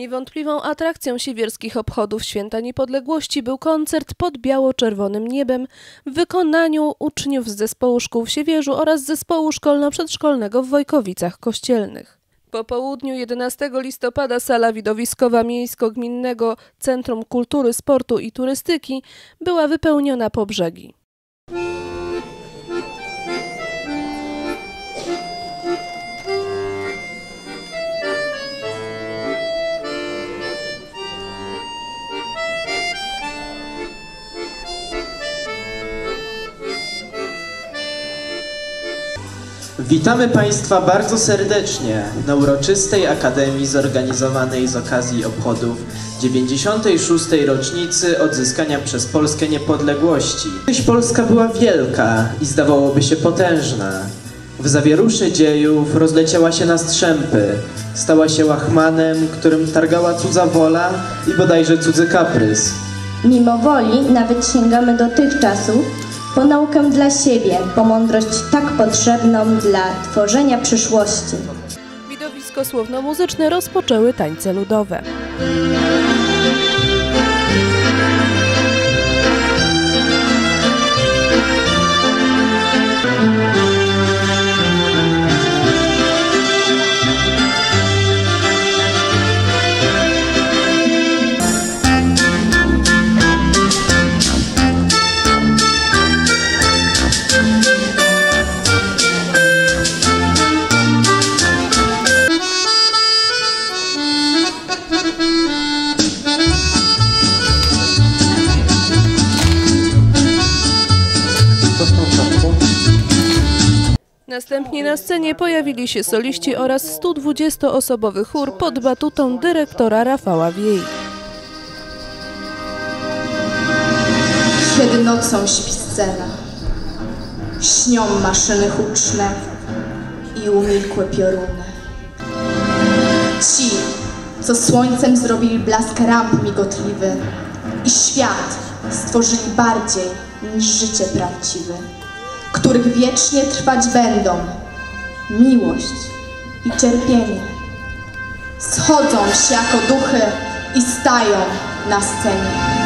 Niewątpliwą atrakcją siewierskich obchodów Święta Niepodległości był koncert pod biało-czerwonym niebem w wykonaniu uczniów z zespołu szkół w Siewierzu oraz zespołu szkolno-przedszkolnego w Wojkowicach Kościelnych. Po południu 11 listopada sala widowiskowa Miejsko-Gminnego Centrum Kultury, Sportu i Turystyki była wypełniona po brzegi. Witamy Państwa bardzo serdecznie na uroczystej akademii zorganizowanej z okazji obchodów 96. rocznicy odzyskania przez Polskę niepodległości. Kiedyś Polska była wielka i zdawałoby się potężna. W zawieruszy dziejów rozleciała się na strzępy, stała się łachmanem, którym targała cudza wola i bodajże cudzy kaprys. Mimo woli nawet sięgamy do tych czasów po naukę dla siebie, po mądrość tak potrzebną dla tworzenia przyszłości. Widowisko słowno-muzyczne rozpoczęły tańce ludowe. Następnie na scenie pojawili się soliści oraz 120-osobowy chór pod batutą dyrektora Rafała Wiej. Kiedy nocą śpi scena, śnią maszyny huczne i umilkłe pioruny. Ci, co słońcem zrobili blask ramp migotliwy i świat stworzyli bardziej niż życie prawdziwe, których wiecznie trwać będą miłość i cierpienie. Schodzą się jako duchy i stają na scenie.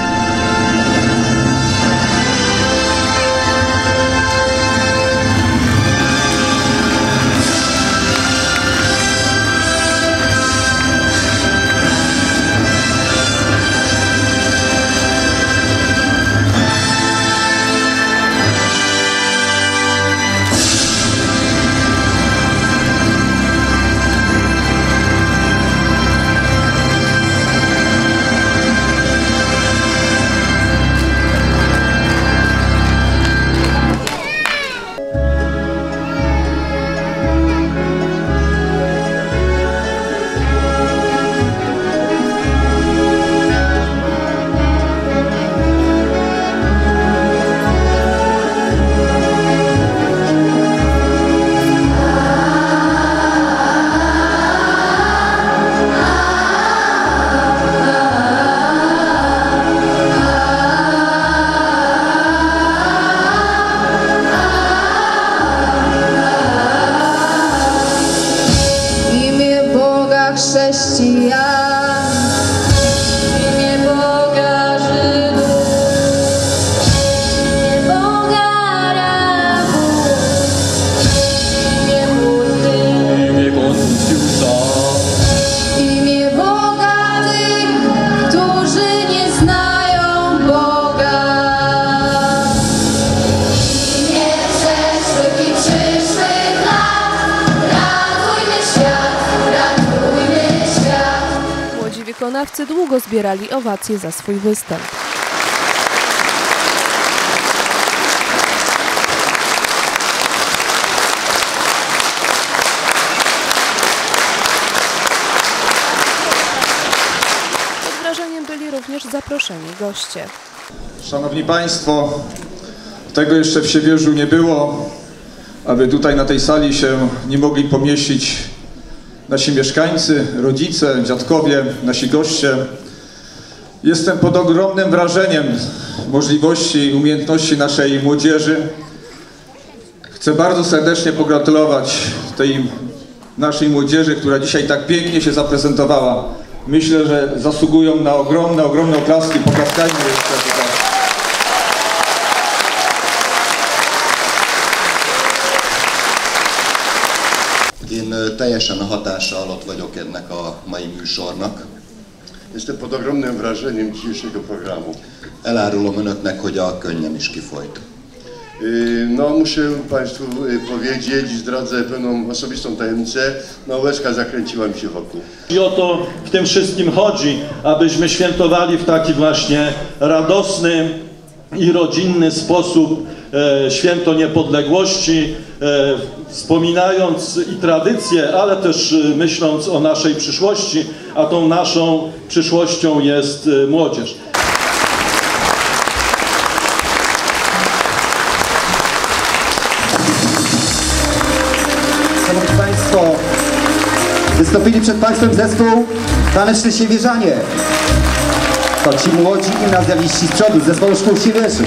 see wykonawcy długo zbierali owacje za swój występ. Pod wrażeniem byli również zaproszeni goście. Szanowni Państwo, tego jeszcze w Siewierzu nie było, aby tutaj na tej sali się nie mogli pomieścić nasi mieszkańcy, rodzice, dziadkowie, nasi goście. Jestem pod ogromnym wrażeniem możliwości i umiejętności naszej młodzieży. Chcę bardzo serdecznie pogratulować tej naszej młodzieży, która dzisiaj tak pięknie się zaprezentowała. myślę, że zasługują na ogromne, ogromne oklaski. Poklaskajmy jeszcze tutaj. Teljesen a hatása alatt vagyok ennek a mai műsornak. Jestem pod ogromnym wrażeniem dzisiejszego programu. Elárulom önöknek, hogy a könnyem is kifolyt. Yy, No, muszę Państwu yy, powiedzieć, zdradzę pewną osobistą tajemnicę. No, łezka zakręciła mi się wokół. I o to w tym wszystkim chodzi, abyśmy świętowali w taki właśnie radosny i rodzinny sposób e, święto niepodległości, e, wspominając i tradycję, ale też e, myśląc o naszej przyszłości, a tą naszą przyszłością jest e, młodzież. Szanowni Państwo, wystąpili przed Państwem zespół Taneczne Siewierzanie. To ci młodzi gimnazjaliści z przodu, z zespołu szkół Siewierzy.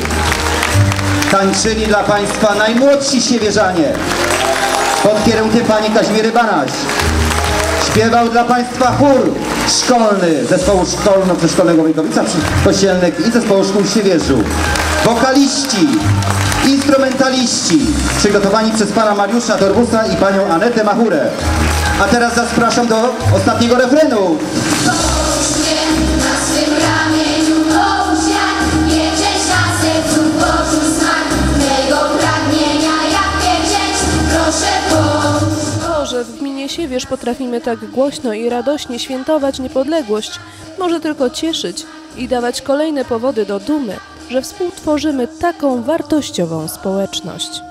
Tańczyli dla Państwa najmłodsi Siewierzanie pod kierunkiem Pani Kaźmiery Banaś. Śpiewał dla Państwa chór szkolny zespołu szkolno-przedszkolnego Wojkowica Kościelnych i zespołu szkół Siewierzu. Wokaliści, instrumentaliści przygotowani przez Pana Mariusza Dorbusa i Panią Anetę Machurę. A teraz zapraszam do ostatniego refrenu. W gminie Siewierz potrafimy tak głośno i radośnie świętować niepodległość, może tylko cieszyć i dawać kolejne powody do dumy, że współtworzymy taką wartościową społeczność.